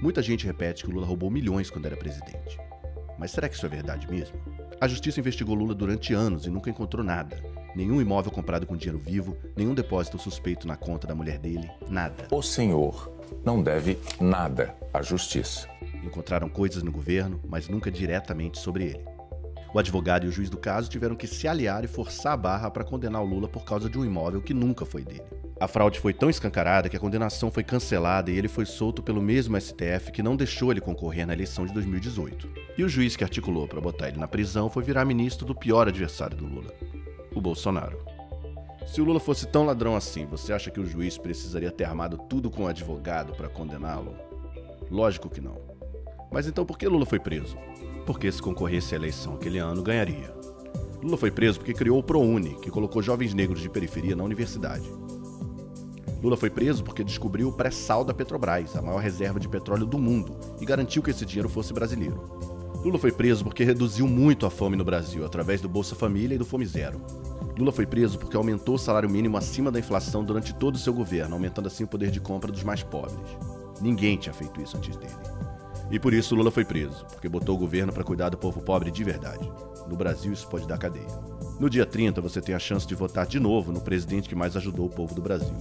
Muita gente repete que o Lula roubou milhões quando era presidente. Mas será que isso é verdade mesmo? A justiça investigou Lula durante anos e nunca encontrou nada. Nenhum imóvel comprado com dinheiro vivo, nenhum depósito suspeito na conta da mulher dele, nada. O senhor não deve nada à justiça. Encontraram coisas no governo, mas nunca diretamente sobre ele. O advogado e o juiz do caso tiveram que se aliar e forçar a barra para condenar o Lula por causa de um imóvel que nunca foi dele. A fraude foi tão escancarada que a condenação foi cancelada e ele foi solto pelo mesmo STF que não deixou ele concorrer na eleição de 2018. E o juiz que articulou para botar ele na prisão foi virar ministro do pior adversário do Lula, o Bolsonaro. Se o Lula fosse tão ladrão assim, você acha que o juiz precisaria ter armado tudo com o advogado para condená-lo? Lógico que não. Mas então por que Lula foi preso? Porque se concorresse à eleição aquele ano, ganharia. Lula foi preso porque criou o ProUni, que colocou jovens negros de periferia na universidade. Lula foi preso porque descobriu o pré-sal da Petrobras, a maior reserva de petróleo do mundo, e garantiu que esse dinheiro fosse brasileiro. Lula foi preso porque reduziu muito a fome no Brasil através do Bolsa Família e do Fome Zero. Lula foi preso porque aumentou o salário mínimo acima da inflação durante todo o seu governo, aumentando assim o poder de compra dos mais pobres. Ninguém tinha feito isso antes dele. E por isso Lula foi preso, porque botou o governo para cuidar do povo pobre de verdade. No Brasil isso pode dar cadeia. No dia 30 você tem a chance de votar de novo no presidente que mais ajudou o povo do Brasil.